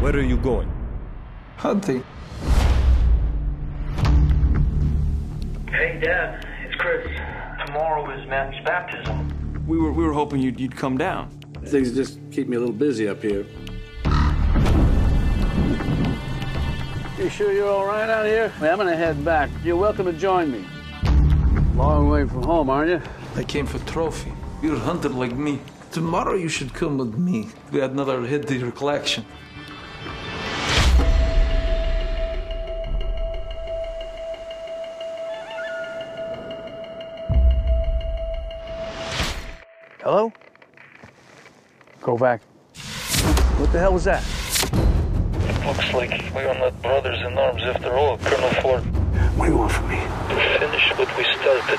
Where are you going? Hunting. Hey, Dad, it's Chris. Tomorrow is Matt's baptism. We were we were hoping you'd you'd come down. Things just keep me a little busy up here. You sure you're all right out here? Well, I'm gonna head back. You're welcome to join me. Long way from home, aren't you? I came for trophy. You're a hunter like me. Tomorrow you should come with me. We had another hit to your collection. Hello? Kovac. What the hell was that? Looks like we're not brothers in arms after all, Colonel Ford. What do you want from me? To finish what we started.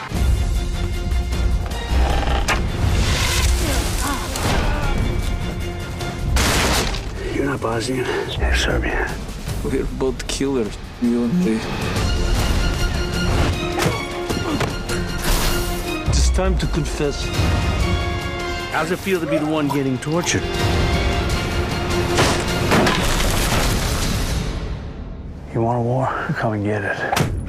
You're not Bosnian. You're Serbian. We're both killers, you and me. It's time to confess. How's it feel to be the one getting tortured? You want a war? Come and get it.